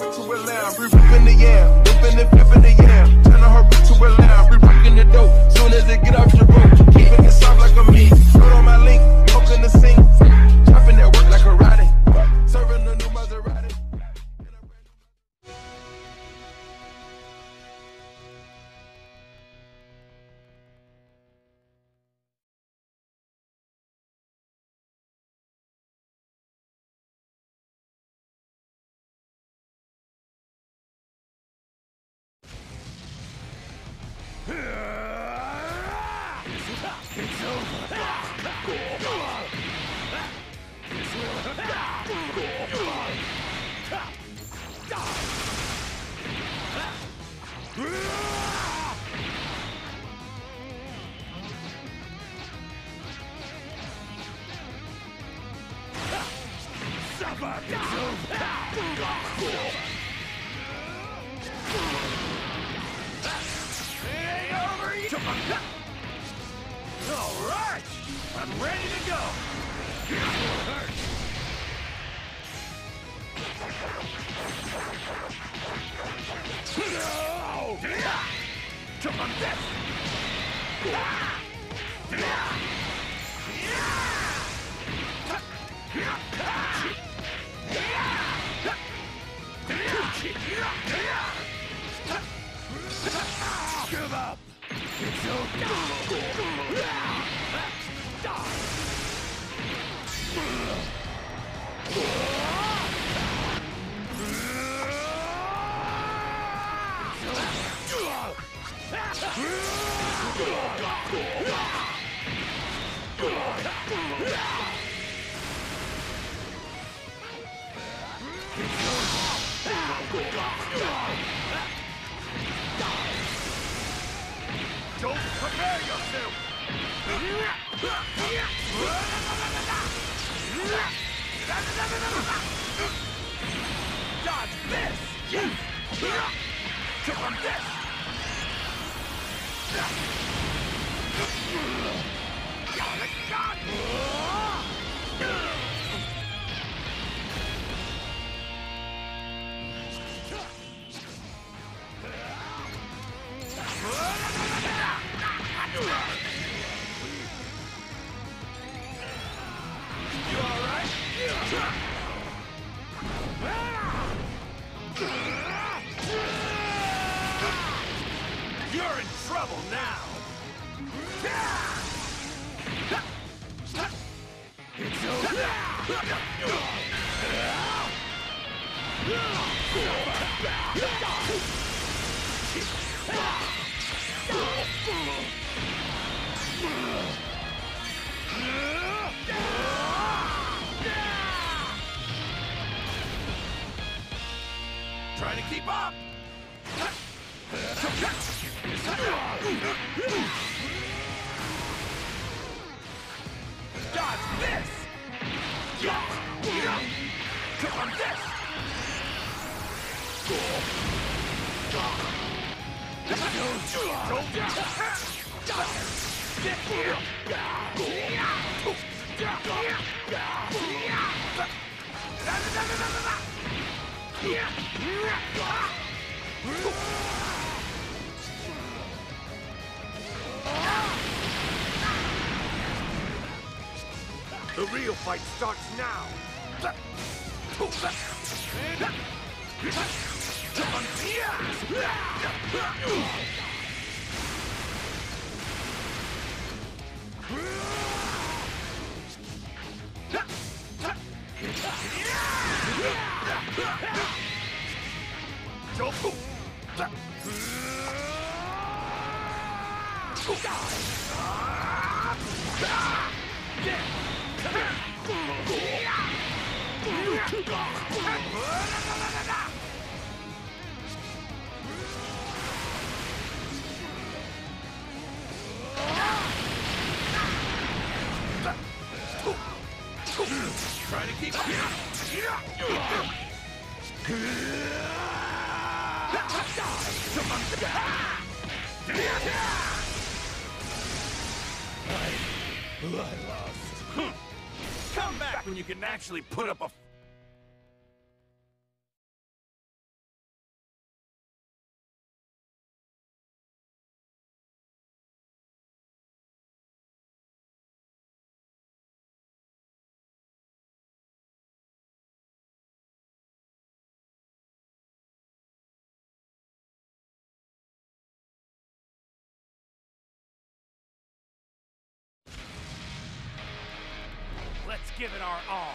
to a lamb, the yam, the yam. A lamb, the dope. Soon as it get off your boat, keeping it soft like a meat. Put on my link, smoking the sink, All Give up. It's Don't prepare yourself! Dodge this! Yes! Come on this! You The real fight starts now! Come! Yeah! Trying to keep I lost. Come back when you can actually put up a give it our all.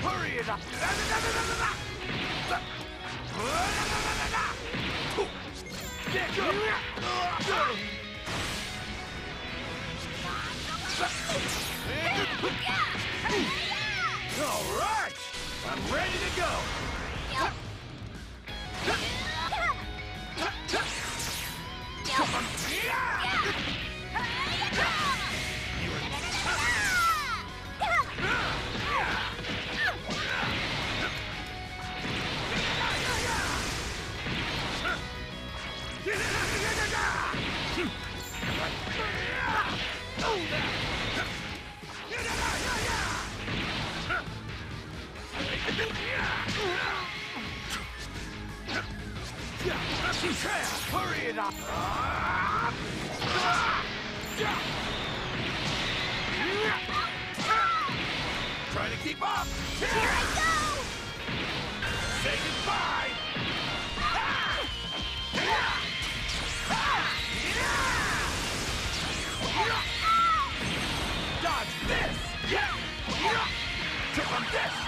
Hurry it up! All right! I'm ready to go! Hurry Trying to keep up! Here I go! Say goodbye! Dodge this! Trip on this!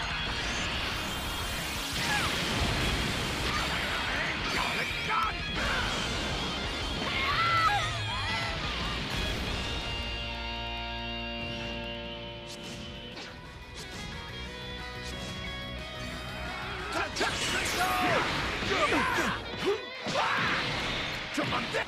Trip on this!